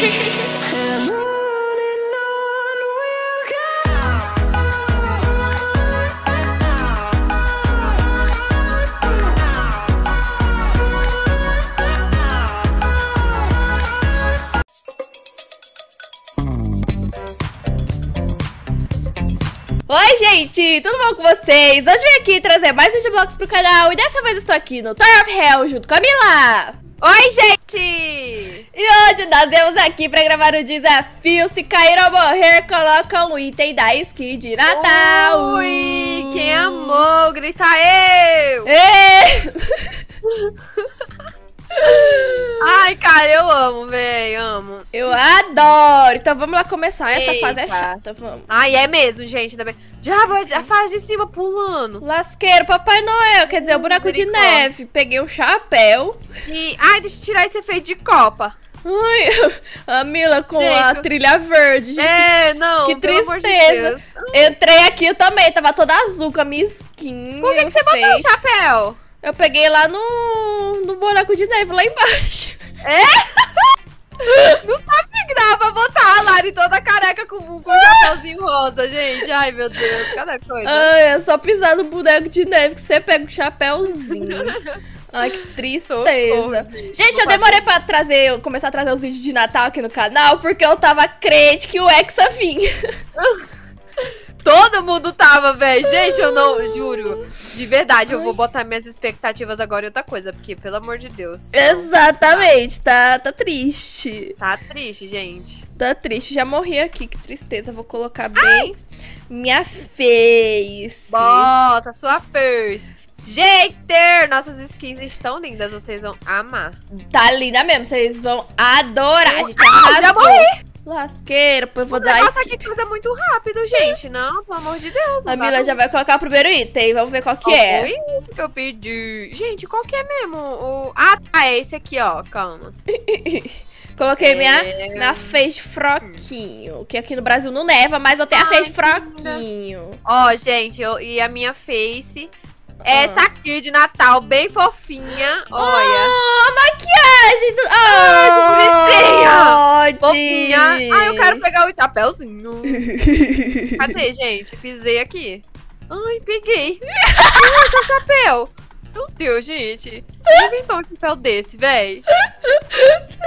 Oi, gente! Tudo bom com vocês? Hoje vim aqui trazer mais videoblocks pro canal e dessa vez estou aqui no Tower of Hell junto com a Mila! Oi, gente! E hoje nós viemos aqui pra gravar o desafio Se cair ou morrer, coloca um item da skin de Natal! Ui, quem amou, grita eu! Ê! Ai, cara, eu amo, véi, amo. Eu adoro! Então vamos lá começar, essa Eita. fase é chata, vamos. Ai, é mesmo, gente, também. Diabo, a fase de cima pulando. Lasqueiro, Papai Noel, quer dizer, o boneco de Misericórdia. neve. Peguei um chapéu. E, ai, deixa eu tirar esse efeito de copa. Ai, a Mila com Gente, a trilha verde. gente. É, não, Que de tristeza. Deus. Entrei aqui eu também, tava toda azul com a minha skin. Por que, que você botou o chapéu? Eu peguei lá no, no boneco de neve, lá embaixo. É? Não sabia que dava pra botar a Lari toda careca com, com um chapéuzinho rosa, gente. Ai, meu Deus, cada coisa. Ai, é só pisar no boneco de neve que você pega o chapéuzinho. Ai, que tristeza. Gente. Eu demorei pra trazer, começar a trazer os vídeos de Natal aqui no canal, porque eu tava crente que o Hexa vinha. Todo mundo tava, véi. Gente, eu não, juro. De verdade, eu vou botar minhas expectativas agora em outra coisa, porque, pelo amor de Deus. Exatamente, tá, tá triste. Tá triste, gente. Tá triste, já morri aqui, que tristeza. Vou colocar bem minha face. Bota sua first. Jeiter! Nossas skins estão lindas, vocês vão amar. Tá linda mesmo, vocês vão adorar. A gente Ah, já arrasou. morri! Lasqueira, pô, eu vou O dar skip. aqui coisa muito rápido, gente. Não, pelo amor de Deus. A Mila já vai colocar o primeiro item, vamos ver qual que Qual é. foi isso que eu pedi? Gente, qual que é mesmo? O... Ah, tá, é esse aqui, ó. Calma. Coloquei minha, É. minha face froquinho, que aqui no Brasil não neva, mas eu tenho a Ai, face que froquinho. Ó, gente, eu... e a minha face. Essa aqui de Natal, bem fofinha. Olha. Oh, a maquiagem do... Ai, Oh, Fofinha. Di. Ai, eu quero pegar o chapéuzinho. Cadê, gente? Pisei aqui. Ai, peguei. Ai, seu chapéu. Meu Deus, gente. Quem inventou um chapéu desse, véi?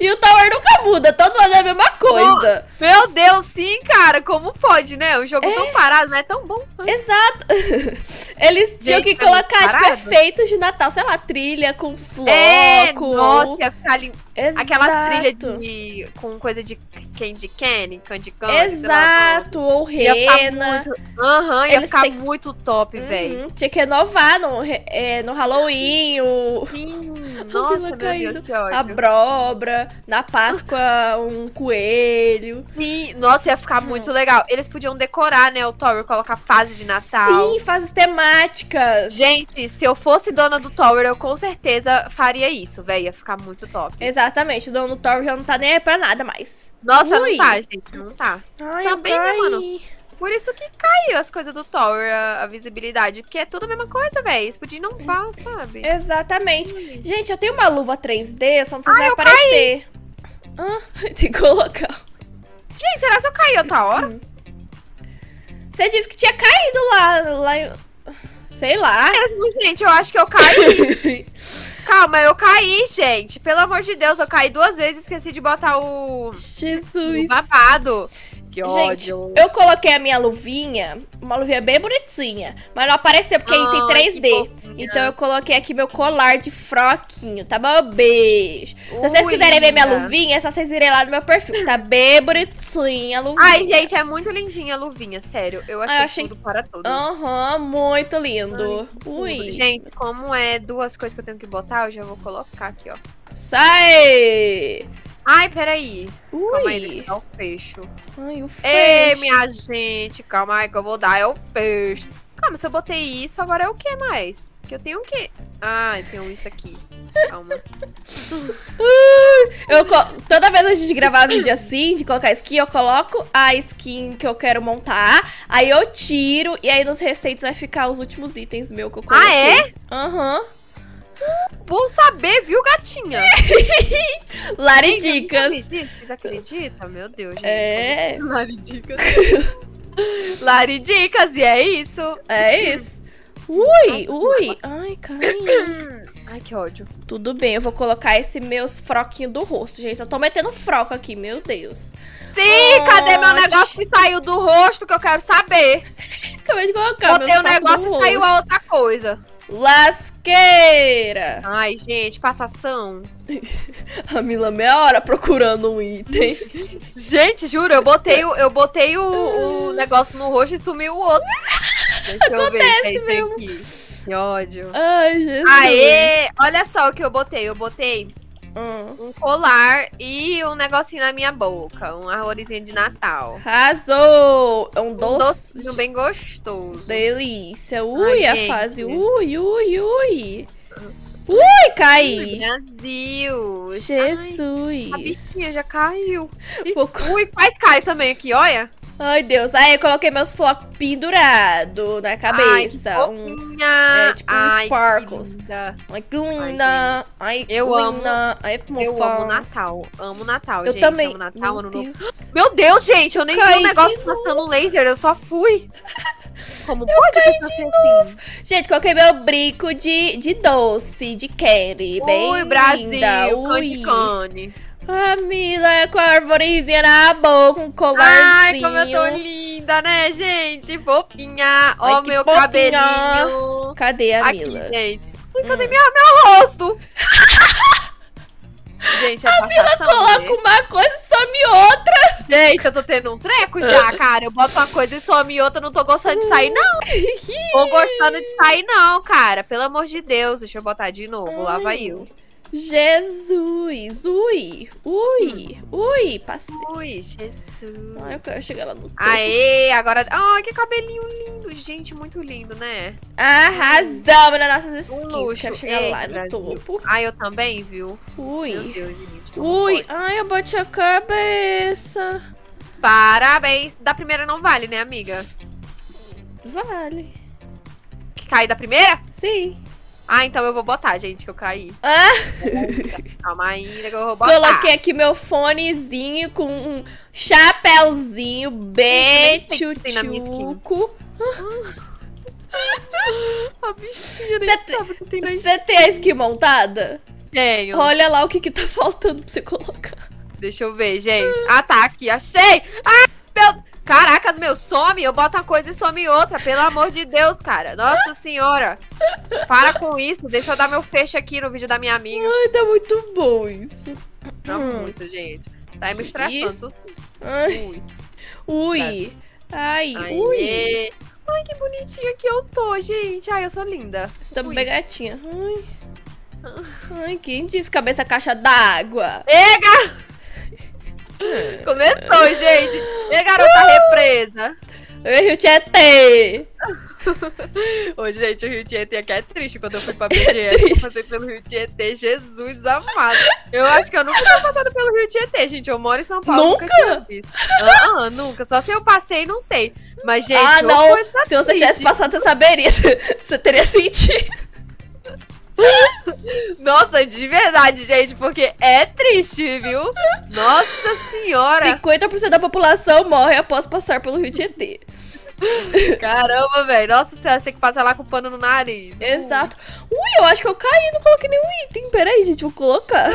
E o Tower nunca muda, todo ano é a mesma coisa. Meu Deus, sim, cara. Como pode, né? O jogo É. tão parado, mas é tão bom. Exato. Eles tinham que Gente, tá colocar, tipo, efeitos de Natal, sei lá, trilha com floco. É, nossa, ia ficar lindo. Exato. Aquela trilha de, com coisa de Candy Candy, Candy Candy. Exato, ou Ia rena. Aham, ia Eles ficar muito top, velho. Uhum, Tinha que renovar no, é, no Halloween, o, Sim, nossa, caindo. Deus, que a ódio. brobra, na Páscoa um coelho. Sim, nossa, ia ficar muito legal. Eles podiam decorar, né, o Tower, colocar fase de Natal. Sim, fases temáticas. Gente, se eu fosse dona do Tower, eu com certeza faria isso, velho. Ia ficar muito top. Exatamente, o dono do Thor já não tá nem aí pra nada mais. Nossa, Ui. não tá, gente, não tá. Ai, Também, eu né, mano? Por isso que caiu as coisas do Tower, a, a visibilidade. Porque é tudo a mesma coisa, velho. Eles podiam inovar, sabe? Exatamente. Gente, eu tenho uma luva 3D, só não sei se vai eu aparecer. Ah, tem que colocar. Gente, será que eu caí outra hora? Você disse que tinha caído lá, lá em... Sei lá. Mesmo, gente, eu acho que eu caí. Calma, eu caí, gente. Pelo amor de Deus, eu caí duas vezes e esqueci de botar o, o Jesus. babado. Que Gente, ódio. eu coloquei a minha luvinha, uma luvinha bem bonitinha, mas não apareceu porque aí tem Ai, que 3D. fofinha. Então eu coloquei aqui meu colar de froquinho, tá bom? Beijo. Se vocês Ui, quiserem ver minha luvinha, é só vocês irem lá no meu perfil, tá bem bonitinha a luvinha. Ai, gente, é muito lindinha a luvinha, sério. Eu achei, Ai, eu achei- tudo para todos. Aham, muito lindo. Ui. Tudo. Gente, como é duas coisas que eu tenho que botar, eu já vou colocar aqui, ó. Sai! Ai, peraí. Calma aí, deixa Ui. eu dar o fecho. Ai, o Ei, fecho. minha gente, calma aí que eu vou dar, é o fecho. Calma, se eu botei isso, agora é o que mais? Que eu tenho o quê? Ah, eu tenho isso aqui. Calma. Eu Toda vez antes de gravar vídeo assim, de colocar skin, eu coloco a skin que eu quero montar, aí eu tiro, e aí nos receitos vai ficar os últimos itens meu que eu coloquei. Ah, é? Aham. Por saber, viu, gatinha? Laridicas. Vocês Vocês acreditam? Meu Deus, gente. É, Laridicas. Laridicas, e é isso. é isso. Ui, ui. Ai, carinha. Ai, que ódio. Tudo bem, eu vou colocar esse meus froquinhos do rosto, gente. Eu tô metendo froco aqui, meu Deus. Sim, cadê meu negócio que saiu do rosto que eu quero saber? Acabei de colocar Botei o meus frocos negócio e saiu a outra coisa. Lasqueira. Ai, gente, passação. A Mila meia hora procurando um item. Gente, juro, eu botei, o, eu botei o, o negócio no rosto e sumiu o outro. Deixa eu ver é mesmo. aqui. Que ódio. Ai, Jesus. Aê! Olha só o que eu botei. Eu botei Hum. um colar e um negocinho na minha boca. Um arvorezinho de Natal. Arrasou. É um Um doce. docinho bem gostoso. Delícia. Ui, a gente. fase. Ui, ui, ui. Ui, caí. Brasil! Ai, Jesus. a bichinha já caiu. Ih, Vou co- Ui, quase cai também aqui, olha. Ai, Deus. Aí eu coloquei meus flocos pendurados na cabeça. Ai, que um... é, tipo um Ai, que sparkles. linda. Ai, que linda. Ai, que Eu amo- linda. Ai, que Eu amo Natal. Amo Natal, Eu gente. também. Amo Natal, Meu ano novo. Deus. Meu Deus, gente, eu nem vi Caí o negócio de passando laser, eu só fui. Como pode a pessoa ser assim? Gente, coloquei meu brinco de, de doce, de candy. Bem Brasil, linda. cane Ui. A Mila com a arvorezinha na boca, um colarzinho. Ai, como eu tô linda, né, gente? Fofinha. Ó, Ai, que meu fofinha. cabelinho. Cadê a Aqui, Mila? gente. Ui, cadê minha, meu rosto? gente, é passação, Coloca né? uma coisa e some outra. Gente, eu tô tendo um treco já, cara. Eu boto uma coisa e some outra, não tô gostando de sair, não. Tô gostando de sair, não, cara. Pelo amor de Deus. Deixa eu botar de novo. Lá vai eu. Jesus. Ui. Ui. Ui. Passei. Ui, Jesus. Ai, eu quero chegar lá no topo. Aê, agora. Ai, que cabelinho lindo, gente. Muito lindo, né? Arrasamos nas nossas Um skins. luxo. Quero chegar Ei, lá no Brasil. topo. Ai, eu também, viu? Meu Ui. Deus, gente. Ui. pode? Ai, eu bati a cabeça. Parabéns. Da primeira não vale, né, amiga? Vale. Que cai da primeira? Sim. Ah, então eu vou botar, gente, que eu caí. Ah, Calma aí, que eu vou botar. coloquei aqui meu fonezinho com um chapéuzinho bem nem sei o que tem na minha skin. tchutchuco. A bichinha Cê te- Você tem a skin montada? Tenho. Olha lá o que que tá faltando pra você colocar. Deixa eu ver, gente. Ah, tá, aqui, achei! Ah, meu... Meu, some! Eu boto uma coisa e some outra, pelo amor de Deus, cara. Nossa senhora. Para com isso, deixa eu dar meu fecho aqui no vídeo da minha amiga. Ai, tá muito bom isso. Tá Hum. muito, gente. Tá me estressando. Ai, Ui. ui. Ai, Aê. ui. Ai, que bonitinha que eu tô, gente. Ai, eu sou linda. Você tá bem gatinha. Ai. Ai, quem disse cabeça caixa d'água? Ega! Começou, gente. E garota represa. Oi, Rio Tietê. Ô, gente, o Rio Tietê aqui é triste. Quando eu fui pra BGS, eu passei pelo Rio Tietê. Jesus amado. Eu acho que eu nunca tinha passado pelo Rio Tietê, gente. Eu moro em São Paulo. Nunca? tinha visto. Ah, ah, nunca. Só se eu passei, não sei. Mas, gente, ah, não. Se você triste. tivesse passado, você saberia. Você teria sentido. Nossa, de verdade, gente. Porque é triste, viu? Nossa senhora. 50% da população morre após passar pelo Rio Tietê. Caramba, velho. Nossa senhora, você tem que passar lá com pano no nariz. Exato. Ui, eu acho que eu caí, não coloquei nenhum item. Peraí, gente, vou colocar.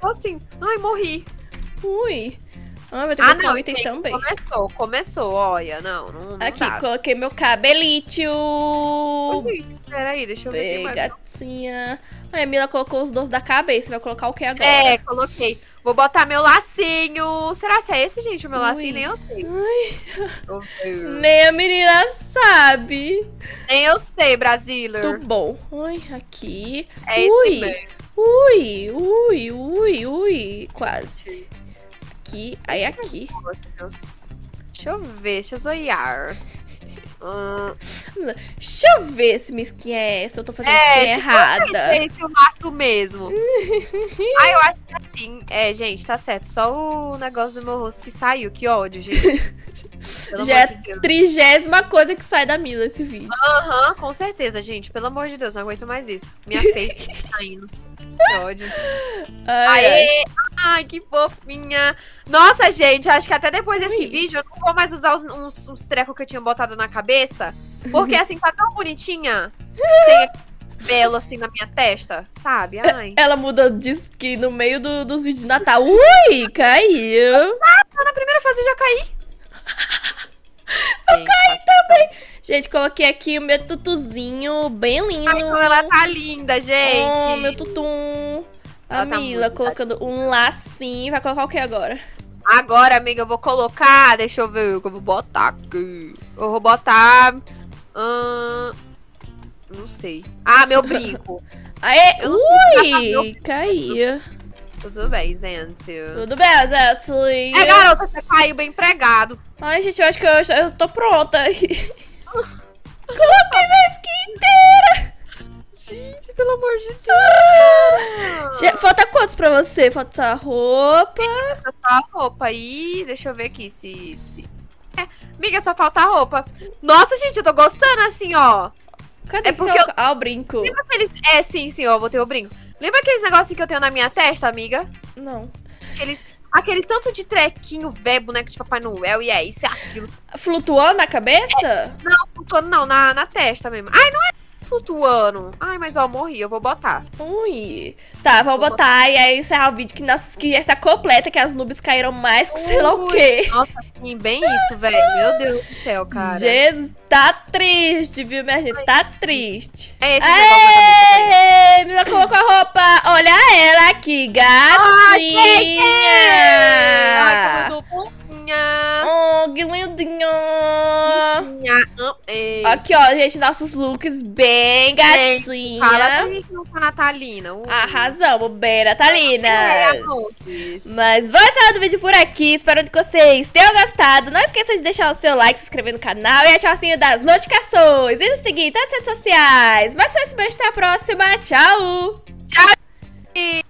Tô assim. Ai, morri. Ui. Ah, vai ter que Ah, não. um item também. Começou, começou. Olha, não, não, não Aqui, dá. coloquei meu cabelito. Ui, Peraí, deixa eu ver. Mais- gatinha. Ai, a Mila colocou os doces da cabeça. Vai colocar o que agora? É, coloquei. Vou botar meu lacinho. Será que é esse, gente? O meu Ui. lacinho nem eu sei. Sei. Nem a menina sabe. Nem eu sei, Brasileir. Muito bom. Ai, aqui. É esse ui, mesmo. ui, ui, ui, ui. Quase. Aqui, aí aqui. Deixa eu ver, deixa eu zoiar. Deixa eu ver se minha skin é essa. Eu tô fazendo É, skin errada. esse o laço mesmo. ah, eu acho que assim. É, gente, tá certo. Só o negócio do meu rosto que saiu. Que ódio, gente. Já é de a trigésima coisa que sai da Mila esse vídeo. Aham, com certeza, gente. Pelo amor de Deus, não aguento mais isso. Minha face tá indo. Que ódio. Ai. Aê! Ai, que fofinha. Nossa, gente, acho que até depois desse Ui. vídeo eu não vou mais usar os- uns, uns trecos que eu tinha botado na cabeça. Porque assim, tá tão bonitinha. Sem belo assim na minha testa, sabe? Ai. Ela muda de skin no meio do- dos vídeos de Natal. Ui, caiu. Tá na primeira fase já caí. Eu caí também. Gente, coloquei aqui o meu tutuzinho, bem lindo. Ai, como ela tá linda, gente. Oh, meu tutum. A Ela tá Mila muito colocando um lacinho. Vai colocar o que agora? Agora, amiga, eu vou colocar. Deixa eu ver o que eu vou botar aqui. Eu vou botar. ahn, não sei. Ah, meu brinco. Aê, Eu ui, caiu. Tudo bem, gente. Tudo bem, Zé? É, garota, você caiu bem empregado. Ai, gente, eu acho que eu, eu tô pronta. Coloquei minha skin inteira. Gente, pelo amor de Deus. Gente, falta quantos pra você? Falta roupa. Só a roupa aí. Deixa eu ver aqui se. se... É, amiga, só falta a roupa. Nossa, gente, eu tô gostando assim, ó. Cadê É que porque coloca- Ah, o brinco. Lembra aqueles... É, sim, sim, ó, vou ter o brinco. Lembra aqueles negocinhos que eu tenho na minha testa, amiga? Não. Aquele, aquele tanto de trequinho, velho, boneco de Papai Noel, e é isso e aquilo. Flutuando na cabeça? Não, flutuando não, na, na testa mesmo. Ai, não é flutuando. Ai, mas ó, morri, eu vou botar. Ui. Tá, vou botar e aí encerrar o vídeo que nossa que já está completa, que as nubes caíram mais que sei lá o Ui, quê. Nossa, sim, bem isso, velho. Meu Deus do céu, cara. Jesus, tá triste, viu, minha gente? Tá triste. É esse. Aê! Mila colocou a roupa. Olha ela aqui, gatinha. Ai, Aqui, ó, gente, nossos looks bem Fala se a gatinha. gente não tá natalina. Ui. Arrasamos, bem, Natalina. É. Mas vou encerrar o vídeo por aqui. Espero que vocês tenham gostado. Não esqueça de deixar o seu like, se inscrever no canal e ativar o sininho das notificações. E nos seguir em todas as redes sociais. Mas foi esse beijo, até a próxima. Tchau! E-